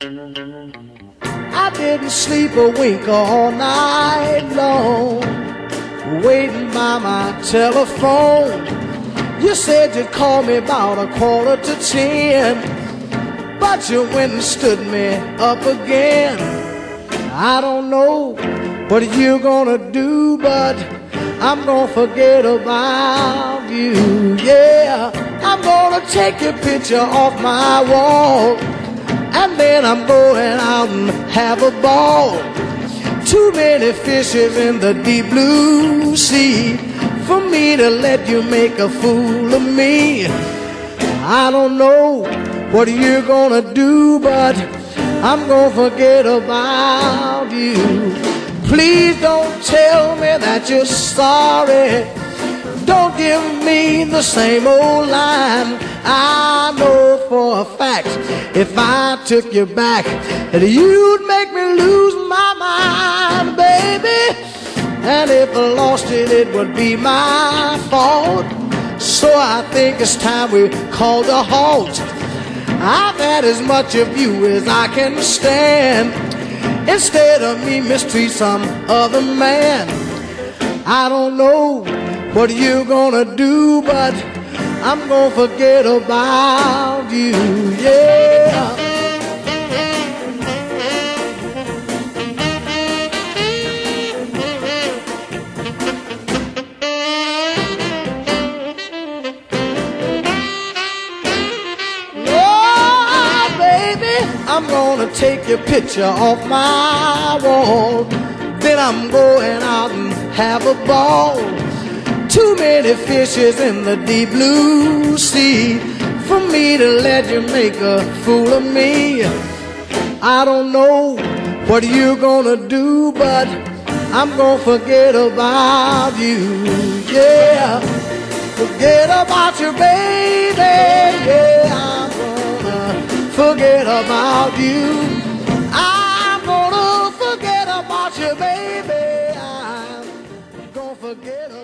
I didn't sleep a wink all night long, waiting by my telephone. You said you'd call me about a quarter to ten, but you went and stood me up again. I don't know what you're gonna do, but I'm gonna forget about you. Yeah, I'm gonna take your picture off my wall. And then I'm going out and have a ball. Too many fishes in the deep blue sea for me to let you make a fool of me. I don't know what you're gonna do, but I'm gonna forget about you. Please don't tell me that you're sorry. Don't give me the same old line. I know for a if I took you back that you'd make me lose my mind, baby. And if I lost it, it would be my fault. So I think it's time we called a halt. I've had as much of you as I can stand. Instead of me mistreat some other man. I don't know what you're gonna do, but I'm gonna forget about you, yeah. Oh, baby, I'm gonna take your picture off my wall. Then I'm going out and have a ball. Too many fishes in the deep blue sea for me to let you make a fool of me. I don't know what you're gonna do, but I'm gonna forget about you. Yeah, forget about you, baby. Yeah, I'm gonna forget about you. I'm gonna forget about you, baby. I'm gonna forget